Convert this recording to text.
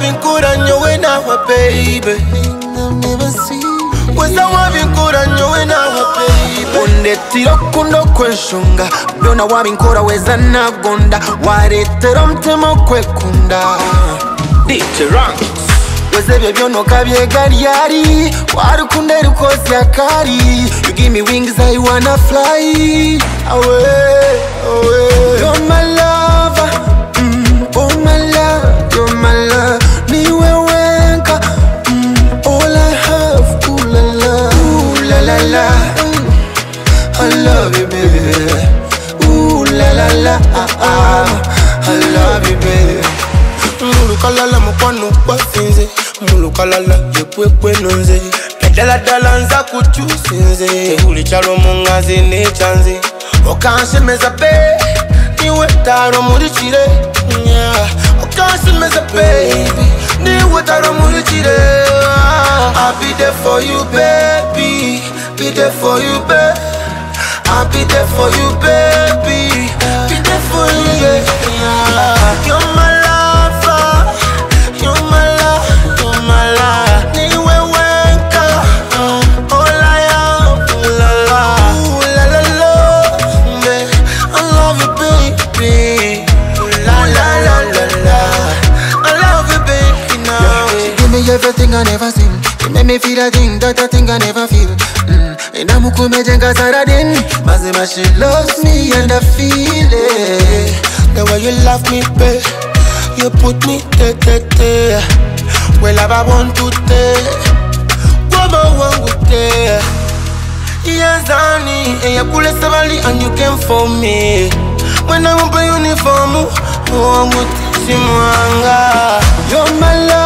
wabinkura nyowe nawe baby. Weza wabinkura nyowe nawe baby. Undetira okundo kweshonga byona wabinkora weza nagonda waretera omutima okwekunda weze ebyo byonoka byegaryari warukunda erukosi akari. You give me wings i wanna fly. Away away la i love you baby. Ooh la la la ah, ah, i love you baby. Mulukalala mukwano gwasinze mulukalala yekwekwe nonze edaladala nza kukyusinze buli kyalo mungazi nekyanze okansemeza pe niwe talo mulikire Yeah. okansemeza baby niwe talo mulikire I'll be there for you baby be be there for you babe. I'll be there for you baby feel a thing that I think I never feel. Mm. inamukumejenga saradin. Mazima she loves me and I feel it. The way you love me babe. You put me te te te. Well I want to te. Wama wangu te. Yazani Eyakule sabali and you came for me. When I wampa uniform Wangu tisimwanga You're my lover